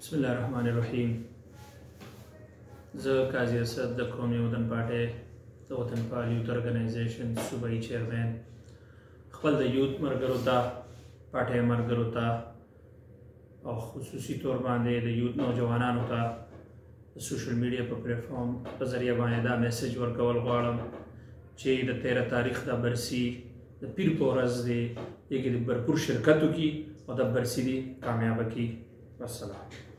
بسم الله الرحمن الرحیم زه قاضي اسد د قومي وطن پارټۍ د وطن پال یوت ارګنایزیشن صوبایي چیئرمین خپل د یوت مرګرو ته پارټۍ مرګرو ته او خصوصي تور باندې د یوت نوجوانانو ته سوشل میډیا په پلیټفارم په ذریعہ باندې دا میسج ورکول غواړم چې د 13 تاریخ د برسي د پیر په ورځ دی یګي د برپور شرکت وکي او د برسي دی کامیاب کی والسلام